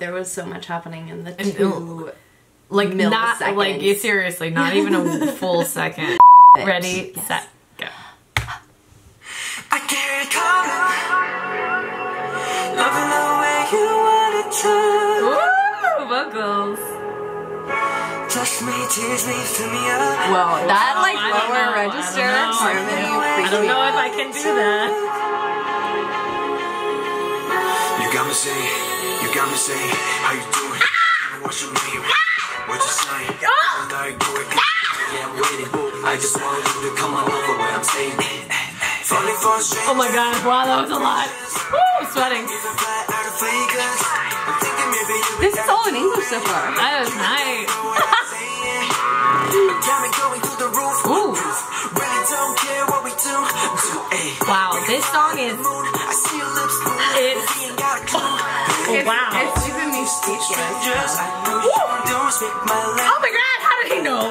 there was so much happening in the And- two. Like not like seriously, not even a full second. Ready, Yes. set, go. I can't recall Loving the way you wanna touch Woo! Vocals. Touch me, tease me, fill me up Whoa, that like I lower know, register know, I harmony don't know. I don't know if. I can do that. You got me saying, you got me saying How you doing? What's your name? What you saying? Like, do it, yeah, I'm waiting I just want you to come on over where I'm staying Falling for a stranger Oh my god, wow, that was a lot. Woo, sweating. Even fly out of Vegas I'm you This is all in English so far. Wow. it's leaving me speechless. Strangers I know you don't speak my Oh my god, how did he know?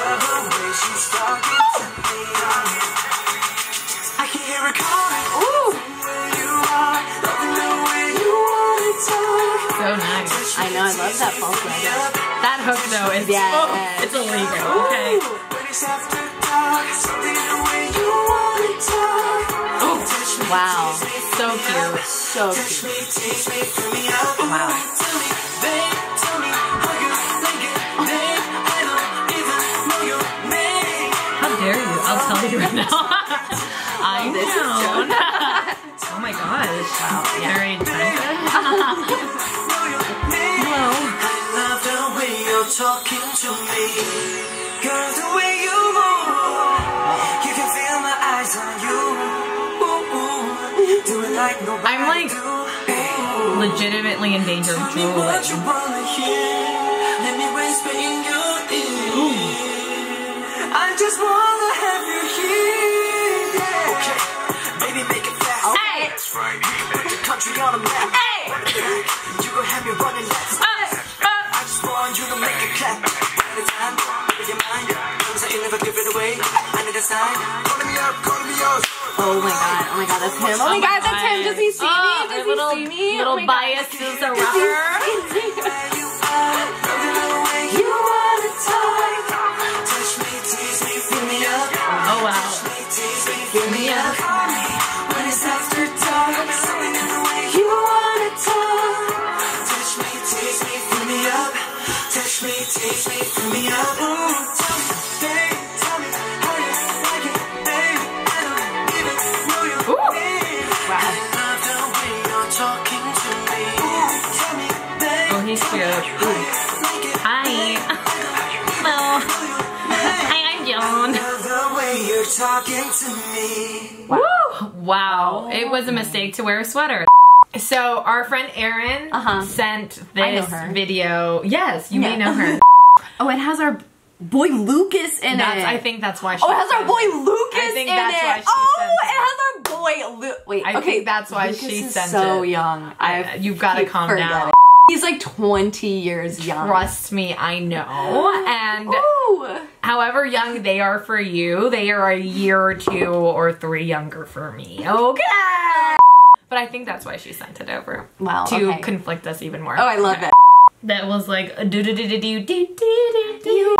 I know, I love that false leg. That hook though is yeah, oh, yeah. it's illegal. Okay. Oh. Wow. So cute. So cute. Wow. How dare you? I'll tell you right now. I know. oh my gosh. Wow. Yeah. Very intense. Talking to me. Girl, the way you move. You can feel my eyes on you. Ooh, ooh. Do it like nobody I'm like do. Legitimately in danger of Tell me what you drooling. wanna hear. Let me whisper in your ear. I just wanna have you here. Okay, baby, make it fast. Hey! Put the country on the map. Hey! Oh my god, oh my god, that's him. Oh my god, that's him. Does he see Oh, me? Does he little, see me? Oh little oh my God. bias is a rocker. Where you are, loving the way you wanna talk. Touch me, tease me, fill me up. Oh wow. Touch me, tease me, fill me up. When it's after dark, something in the way you wanna talk. Touch me, tease me, fill me up. Touch me, tease me, fill me up. Oh, he's cute. Ooh. Like it, Hi. Hello. Hi, I'm Joan. love the way you're talking to me. Woo! Wow. It was a mistake to wear a sweater. So our friend Erin Uh-huh. sent this video. Yes, you may know her. Oh, it has our boy Lucas in That's, it. I think that's why she Oh, it has our sent boy it. Lucas I think in that's it. why she oh, sent it it. has our boy Lu- Wait, I okay, think that's why Lucas she sent so it. young. I- you've gotta calm forgetting. down. He's like 20 years young. Trust me, I know. And Ooh. however young they are for you, they are a year or two or three younger for me. Okay. But I think that's why she sent it over. Wow, To okay. conflict us even more. Oh, I love it. That was like do do do do do do do do.